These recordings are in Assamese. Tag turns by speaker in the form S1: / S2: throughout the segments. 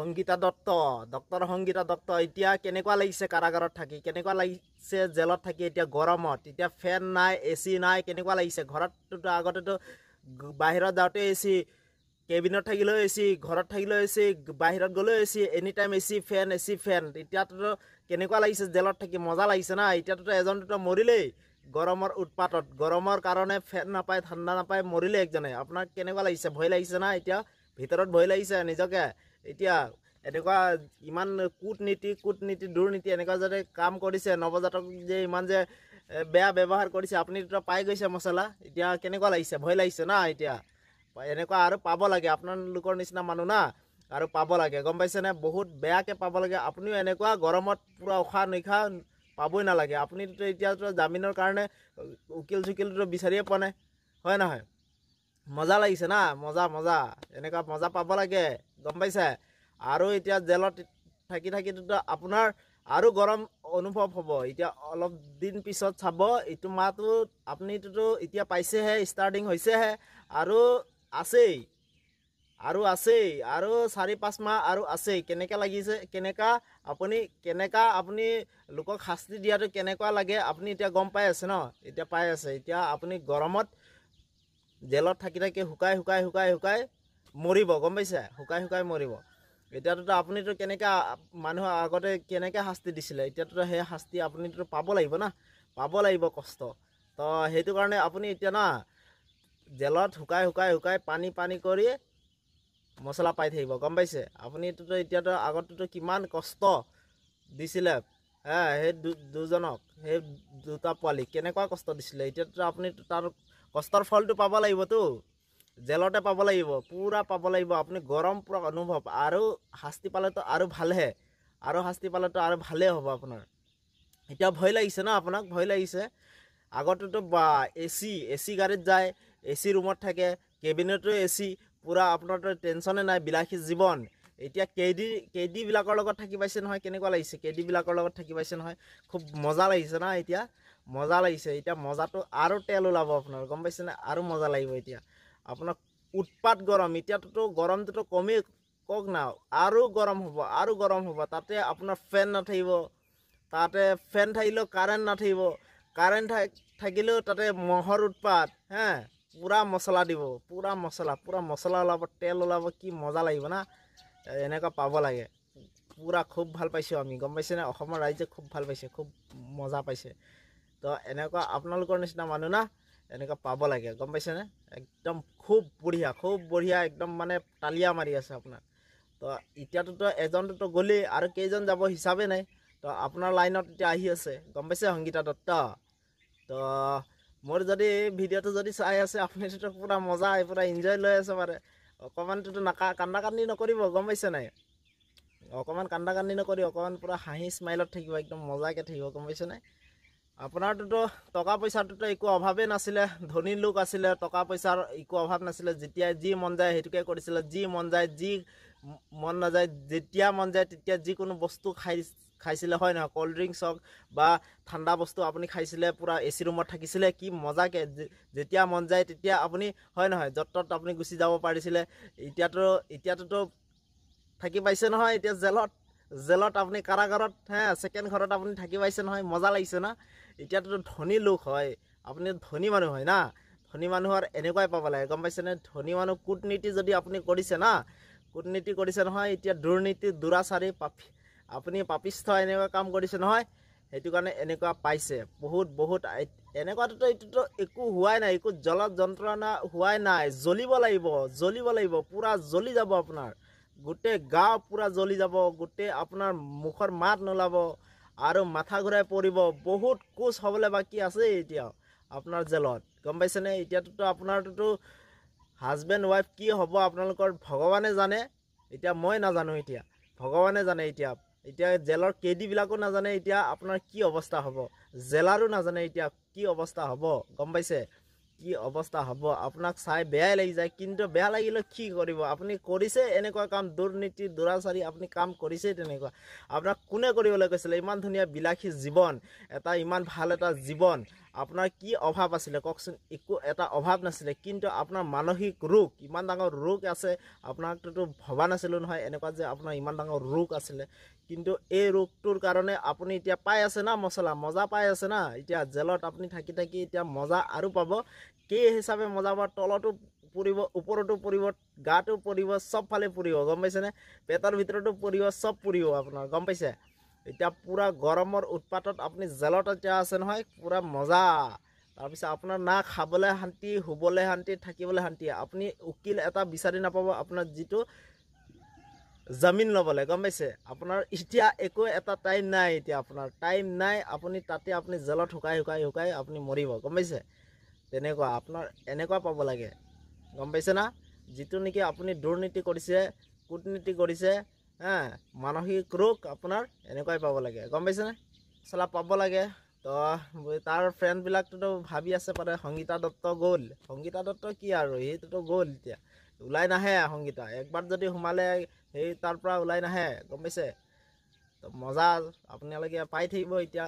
S1: সংগীতা দত্ত ডক্টৰ সংগীতা দত্ত এতিয়া কেনেকুৱা লাগিছে কাৰাগাৰত থাকি? কেনেকুৱা লাগিছে জেলত থাকি? এতিয়া গৰমত এতিয়া ফেন নাই এ চি নাই কেনেকুৱা লাগিছে? ঘৰততো আগতেতো বাহিৰত যাওঁতে এ চি কেবিনত থাকিলেও এ চি ঘৰত থাকিলেও এ চি বাহিৰত গ'লেও A C any time A C fan A C fan. এতিয়াতো কেনেকুৱা লাগিছে জেলত থাকি? মজা লাগিছে না? এতিয়াতো এজনটোতো মৰিলেই। গৰমৰ উৎপাতত গৰমৰ কাৰণে ফেন নাপায় ঠাণ্ডা নাপায় মৰিলে একজনে। আপোনাৰ কেনেকুৱা লাগিছে? ভয় লাগিছে না? এতিয়া ভিতৰত ভয় লাগিছে নিজকে। এতিয়া এনেকুৱা ইমান কূটনীতি কূটনীতি দুৰ্নীতি এনেকুৱা যাতে কাম কৰিছে নৱজাতক যে ইমান যে বেয়া ব্যৱহাৰ কৰিছে আপুনিতো পাই গৈছে মচলা। এতিয়া কেনেকুৱা লাগিছে? ভয় লাগিছে না এতিয়া? এনেকুৱা আৰু পাব লাগে আপোনালোকৰ নিচিনা মানুহ না আৰু পাব লাগে। গম পাইছেনে? বহুত বেয়াকৈ পাব লাগে। আপুনিও এনেকুৱা গৰমত পূৰা উশাহ নিশাহ পাবই নালাগে। আপুনিতো এতিয়াতো জামিনৰ কাৰণে উকিল চুকিলটো বিচাৰিয়ে পোৱা নাই। হয় নহয়? মজা লাগিছে না? মজা মজা। এনেকুৱা মজা পাব লাগে। গম পাইছে? আৰু এতিয়া জেলত থাকি থাকিতো আপোনাৰ আৰু গৰম অনুভৱ হ'ব। এতিয়া অলপ দিন পিছত চাব এইটো মাহটোত আপুনিটোতো এতিয়া পাইছেহে ষ্টাৰ্টিং হৈছেহে। আৰু আছেই আৰু আছেই আৰু চাৰি পাঁচ মাহ আৰু আছেই। কেনেকৈ লাগিছে কেনেকুৱা আপুনি কেনেকুৱা আপুনি লোকক শাস্তি দিয়াটো কেনেকুৱা লাগে আপুনি এতিয়া গম পাই আছে ন? এতিয়া পাই আছে। এতিয়া আপুনি গৰমত জেলত থাকি থাকি শুকাই শুকাই শুকাই শুকাই মৰিব গম পাইছে? শুকাই শুকাই মৰিব। এতিয়াতো আপুনিতো কেনেকৈ মানুহৰ আগতে কেনেকৈ শাস্তি দিছিলে? এতিয়াতো সেই শাস্তি আপুনিতো পাব লাগিব না? পাব লাগিব কষ্ট। তো সেইটো কাৰণে আপুনি এতিয়া না জেলত শুকাই শুকাই শুকাই পানী পানী কৰি মছলা পাই থাকিব গম পাইছে? আপুনিটোতো এতিয়াতো আগততো কিমান কষ্ট দিছিলে হে সেই দুজনক সেই দুটা পোৱালীক কেনেকুৱা কষ্ট দিছিলে? এতিয়াতো আপুনি তাৰ কষ্টৰ ফলটো পাব লাগিবতো। জেলতে পাব লাগিব পূৰা পাব লাগিব। আপুনি গৰম পূৰা অনুভৱ। আৰু শাস্তি পালেতো আৰু ভালহে। আৰু শাস্তি পালেতো আৰু ভালেই হ'ব আপোনাৰ। এতিয়া ভয় লাগিছে ন আপোনাক? ভয় লাগিছে। আগতেতো বা এ চি এ চি গাড়ীত যায় এ চি ৰুমত থাকে কেবিনেটো এ চি পূৰা আপোনাৰতো টেনশ্যনে নাই বিলাসী জীৱন। এতিয়া কেইদি কেইদিবিলাকৰ লগত থাকি পাইছে নহয় কেনেকুৱা লাগিছে? কেইদিবিলাকৰ লগত থাকি পাইছে নহয় খুব মজা লাগিছে না এতিয়া? মজা লাগিছে। এতিয়া মজাটো আৰু তেল ওলাব আপোনাৰ গম পাইছেনে আৰু মজা লাগিব এতিয়া। আপোনাক উৎপাত গৰম এতিয়াতোতো গৰমটোতো কমেই কওক না আৰু গৰম হ'ব আৰু গৰম হ'ব তাতে আপোনাৰ ফেন নাথাকিব তাতে ফেন থাকিলেও কাৰেণ্ট নাথাকিব কাৰেণ্ট থাকিলেও তাতে মহৰ উৎপাত হে পূৰা মছলা দিব পূৰা মছলা পূৰা মছলা ওলাব তেল ওলাব কি মজা লাগিব না এনেকুৱা পাব লাগে। পূৰা খুব ভাল পাইছোঁ আমি গম পাইছেনে অসমৰ ৰাইজে খুব ভাল পাইছে খুব মজা পাইছে। তো এনেকুৱা আপোনালোকৰ নিচিনা মানুহ না এনেকুৱা পাব লাগে গম পাইছেনে একদম খুব বঢ়িয়া খুব বঢ়িয়া একদম মানে তালিয়া মাৰি আছে আপোনাক তো এতিয়াতোতো এজনটোতো গ'লেই আৰু কেইজন যাব হিচাপে নাই। তো আপোনাৰ লাইনত এতিয়া আহি আছে গম পাইছে সংগীতা দত্ত। তো মোৰ যদি ভিডিঅ'টো যদি চাই আছে আপুনিতো পূৰা মজা পূৰা এনজয় লৈ আছে পাৰে। অকণমানটোতো নাকা কান্দা কান্দি নকৰিব গম পাইছে নাই? অকণমান কান্দা কান্দি নকৰি অকণমান পূৰা হাঁহি স্মাইলত থাকিব একদম মজাকৈ থাকিব গম পাইছে নাই? আপোনাৰটোতো টকা পইচাটোতো একো অভাৱেই নাছিলে ধনী লোক আছিলে টকা পইচাৰ একো অভাৱ নাছিলে যেতিয়া যি মন যায় সেইটোকে কৰিছিলে যি মন যায় যি মন নাযায় যেতিয়া মন যায় তেতিয়া যিকোনো বস্তু খাই খাইছিলে হয় নহয় ক'ল্ড ড্ৰিংকছ হওক বা ঠাণ্ডা বস্তু আপুনি খাইছিলে পূৰা এ চি ৰুমত থাকিছিলে কি মজাকৈ যেতিয়া মন যায় তেতিয়া আপুনি হয় নহয় য'ত ত'ত আপুনি গুচি যাব পাৰিছিলে এতিয়াতো এতিয়াতোতো থাকি পাইছে নহয় এতিয়া জেলত জেলত আপুনি কাৰাগাৰত হে ছেকেণ্ড ঘৰত আপুনি থাকি পাইছে নহয় মজা লাগিছে না? এতিয়াতো ধনী লোক হয়। আপুনি ধনী মানুহ হয় না? ধনী মানুহৰ এনেকুৱাই পাব লাগে গম পাইছেনে ধনী মানুহ কূটনীতি যদি আপুনি কৰিছে না কূটনীতি কৰিছে নহয় এতিয়া দুৰ্নীতি দুৰাচাৰী পাপি আপুনি পাপিষ্ঠ এনেকুৱা কাম কৰিছে নহয় সেইটো কাৰণে এনেকুৱা পাইছে। বহুত বহুত এনেকুৱাটোতো এইটোতো একো হোৱাই নাই একো জলত যন্ত্ৰণা হোৱাই নাই জ্বলিব লাগিব জ্বলিব লাগিব পূৰা জ্বলি যাব আপোনাৰ। গোটেই গাও পূৰা জ্বলি যাব গোটেই আপোনাৰ মুখৰ মাত নোলাব আৰু মাথা ঘূৰাই পৰিব। বহুত কোচ হ'বলৈ বাকী আছে এতিয়াও আপোনাৰ জেলত। গম পাইছেনে? এতিয়াতোতো আপোনাৰটোতো হাজবেণ্ড ৱাইফ কি হ'ব আপোনালোকৰ ভগৱানে জানে? এতিয়া মই নাজানো এতিয়া। ভগৱানে জানে এতিয়া। এতিয়া জেলৰ কেইদিবিলাকো নাজানে এতিয়া আপোনাৰ কি অৱস্থা হ'ব। জেলাৰো নাজানে এতিয়া কি অৱস্থা হ'ব। গম পাইছে? কি অৱস্থা হ'ব? আপোনাক চাই বেয়াই লাগি যায় কিন্তু বেয়া লাগিলে কি কৰিব? আপুনি কৰিছে এনেকুৱা কাম দুৰ্নীতি দুৰাচাৰী আপুনি কাম কৰিছে তেনেকুৱা। আপোনাক কোনে কৰিবলৈ কৈছিলে? ইমান ধুনীয়া বিলাসী জীৱন এটা ইমান ভাল এটা জীৱন। আপোনাৰ কি অভাৱ আছিলে? কওকচোন একো এটা অভাৱ নাছিলে কিন্তু আপোনাৰ মানসিক ৰোগ ইমান ডাঙৰ ৰোগ আছে আপোনাকটোতো ভবা নাছিলোঁ নহয় এনেকুৱা যে আপোনাৰ ইমান ডাঙৰ ৰোগ আছিলে। কিন্তু এই ৰোগটোৰ কাৰণে আপুনি এতিয়া পাই আছে না মছলা মজা পাই আছে না। এতিয়া জেলত আপুনি থাকি থাকি এতিয়া মজা আৰু পাব। কেই হিচাপে মজা পাব তলতো পৰিব ওপৰতো পৰিব গাটো পৰিব চবফালে পৰিব গম পাইছেনে? পেটৰ ভিতৰতো পৰিব চব পৰিব আপোনাৰ গম পাইছে? এতিয়া পূৰা গৰমৰ উৎপাতত আপুনি জেলত এতিয়া আছে নহয় পূৰা মজা। তাৰপিছত আপোনাৰ না খাবলৈ শান্তি শুবলৈ শান্তি থাকিবলৈ শান্তি। আপুনি উকিল এটা বিচাৰি নাপাব আপোনাৰ যিটো জামিন ল'বলৈ গম পাইছে? আপোনাৰ এতিয়া একো এটা টাইম নাই এতিয়া আপোনাৰ টাইম নাই আপুনি তাতে আপুনি জেলত শুকাই শুকাই শুকাই আপুনি মৰিব গম পাইছে? তেনেকুৱা আপোনাৰ এনেকুৱা পাব লাগে গম পাইছে না? যিটো নেকি আপুনি দুৰ্নীতি কৰিছে কূটনীতি কৰিছে হা মানসিক ৰোগ আপোনাৰ এনেকুৱাই পাব লাগে গম পাইছেনে চলা পাব লাগে। তো তাৰ ফ্ৰেণ্ডবিলাকটোতো ভাবি আছে পাৰে সংগীতা দত্ত গ'ল। সংগীতা দত্ত কি আৰু? সেইটোতো গ'ল এতিয়া। ওলাই নাহে সংগীতা। একবাৰ যদি সোমালে সেই তাৰ পৰা ওলাই নাহে গম পাইছে? মজা আপোনালোকে পাই থাকিব এতিয়া।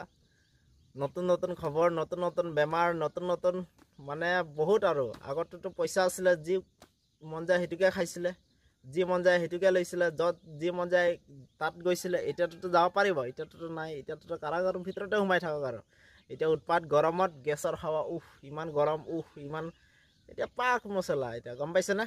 S1: নতুন নতুন খবৰ নতুন নতুন বেমাৰ নতুন নতুন মানে বহুত আৰু। আগতেতো পইচা আছিলে যি মন যায় সেইটোকে খাইছিলে। যি মন যায় সেইটোকে লৈছিলে য'ত যি মন যায় তাত গৈছিলে। এতিয়াতোতো যাব পাৰিব এতিয়াতোতো নাই। এতিয়াতোতো কাৰাগাৰৰ ভিতৰতে সোমাই থাকক আৰু। এতিয়া উৎপাত গৰমত গেছৰ হাৱা উফ ইমান গৰম উফ ইমান এতিয়া পাক মছলা এতিয়া গম পাইছেনে?